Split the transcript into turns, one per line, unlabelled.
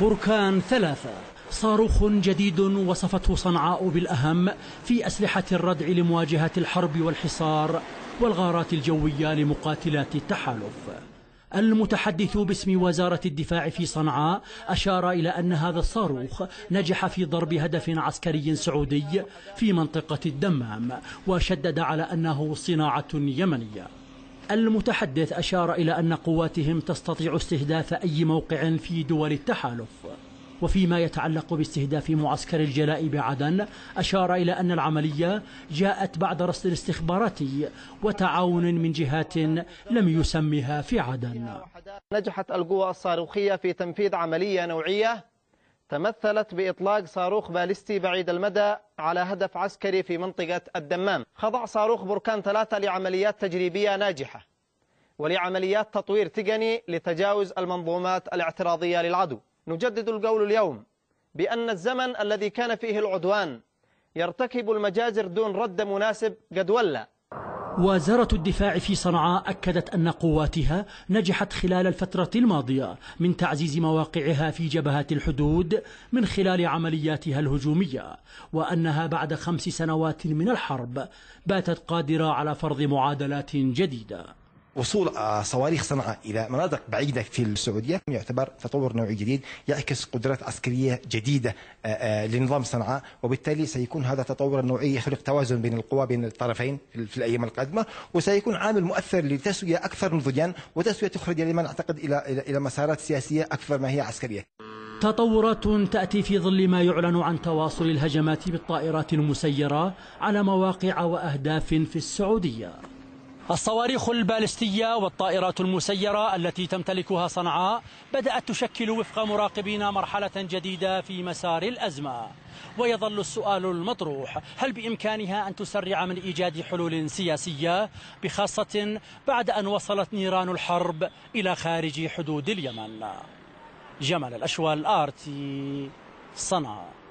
بركان ثلاثة. صاروخ جديد وصفته صنعاء بالأهم في أسلحة الردع لمواجهة الحرب والحصار والغارات الجوية لمقاتلات التحالف. المتحدث باسم وزارة الدفاع في صنعاء أشار إلى أن هذا الصاروخ نجح في ضرب هدف عسكري سعودي في منطقة الدمام وشدد على أنه صناعة يمنية. المتحدث أشار إلى أن قواتهم تستطيع استهداف أي موقع في دول التحالف. وفيما يتعلق باستهداف معسكر الجلاء بعدن أشار إلى أن العملية جاءت بعد رصد استخباراتي وتعاون من جهات لم يسمها في عدن.
نجحت القوى الصاروخية في تنفيذ عملية نوعية تمثلت بإطلاق صاروخ باليستي بعيد المدى على هدف عسكري في منطقة الدمام. خضع صاروخ بركان ثلاثة لعمليات تجريبية ناجحة ولعمليات تطوير تقني لتجاوز المنظومات الاعتراضية للعدو. نجدد القول اليوم بأن الزمن الذي كان فيه العدوان يرتكب المجازر دون رد مناسب قد ولى.
وزارة الدفاع في صنعاء أكدت أن قواتها نجحت خلال الفترة الماضية من تعزيز مواقعها في جبهات الحدود من خلال عملياتها الهجومية وأنها بعد خمس سنوات من الحرب باتت قادرة على فرض معادلات جديدة.
وصول صواريخ صنعاء إلى مناطق بعيدة في السعودية. يعتبر تطور نوعي جديد يعكس قدرات عسكرية جديدة لنظام صنعاء. وبالتالي سيكون هذا التطور النوعي يخلق توازن بين القوى بين الطرفين في الأيام القادمة. وسيكون عامل مؤثر لتسوية أكثر نضجا. وتسوية تخرج اليمن أعتقد إلى إلى مسارات سياسية أكثر ما هي عسكرية.
تطورات تأتي في ظل ما يعلن عن تواصل الهجمات بالطائرات المسيرة على مواقع وأهداف في السعودية. الصواريخ البالستية والطائرات المسيرة التي تمتلكها صنعاء بدأت تشكل وفق مراقبين مرحلة جديدة في مسار الأزمة. ويظل السؤال المطروح هل بإمكانها أن تسرع من إيجاد حلول سياسية؟ بخاصة بعد أن وصلت نيران الحرب إلى خارج حدود اليمن. جمال الأشوال آرتي صنعاء.